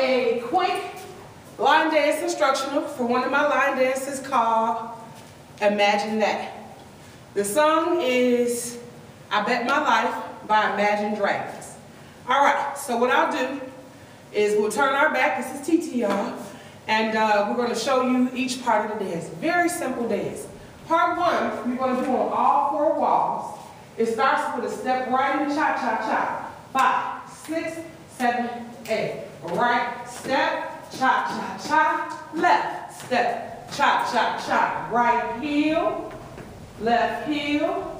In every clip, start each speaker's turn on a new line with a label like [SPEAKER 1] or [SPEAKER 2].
[SPEAKER 1] a quick line dance instructional for one of my line dances called Imagine That. The song is I Bet My Life by Imagine Dragons. All right, so what I'll do is we'll turn our back, this is TT y'all, and uh, we're going to show you each part of the dance. Very simple dance. Part one, we're going to do on all four walls. It starts with a step right and cha-cha-cha. Five, six, seven, eight. Right step, cha-cha-cha. Left step, cha-cha-cha. Right heel, left heel,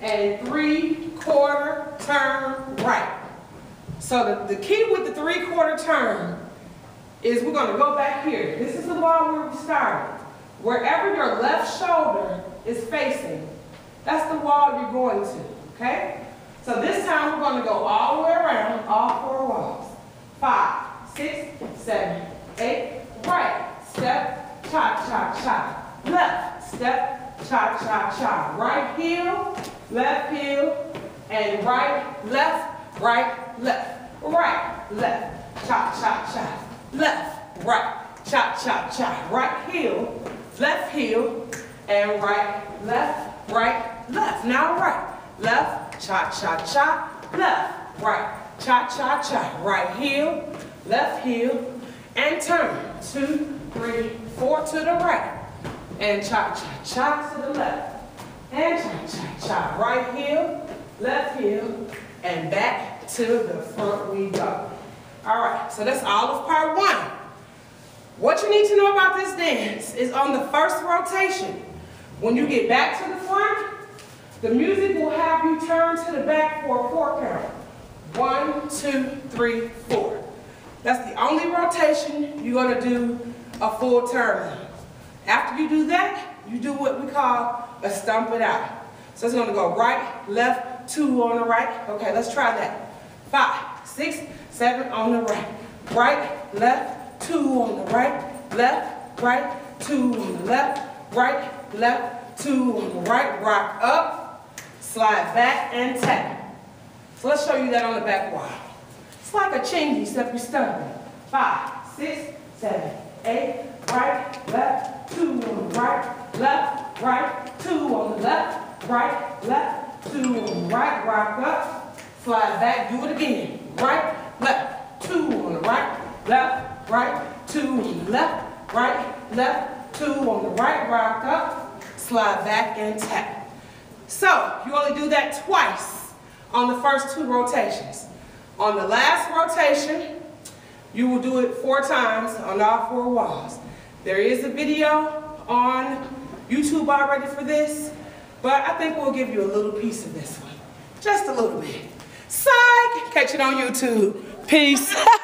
[SPEAKER 1] and three-quarter turn right. So the, the key with the three-quarter turn is we're going to go back here. This is the wall where we started. Wherever your left shoulder is facing, that's the wall you're going to, okay? So this time we're going to go all the way around all four walls. Five, six, seven, eight, right, step, cha-cha-cha, left, step, cha-cha-cha, right heel, left heel, and right, left, right, left, right, left, cha-cha-cha, left, right, cha-cha-cha, right heel, left heel, and right, left, right, left. Now right, left, cha-cha-cha, left, right, cha-cha-cha, right heel, left heel, and turn. Two, three, four to the right, and cha-cha-cha to the left, and cha-cha-cha, right heel, left heel, and back to the front we go. All right, so that's all of part one. What you need to know about this dance is on the first rotation, when you get back to the front, the music will have you turn to the back for a four count. One, two, three, four. That's the only rotation you're gonna do a full turn. After you do that, you do what we call a stump it out. So it's gonna go right, left, two on the right. Okay, let's try that. Five, six, seven on the right. Right, left, two on the right, left, right, two on the left, right, left, two on the right, rock up, slide back and tap. So let's show you that on the back wall. It's like a chingy except you're stumping. Five, six, seven, eight, right, left, right, left, right, two on the left, right, left, two on the right, rock up, slide back, do it again. Right, left, two on the right, left, right, two on the left, right, left, two on the right, rock up, slide back and tap. So you only do that twice on the first two rotations. On the last rotation, you will do it four times on all four walls. There is a video on YouTube already for this, but I think we'll give you a little piece of this one. Just a little bit. Psych! Catch it on YouTube. Peace.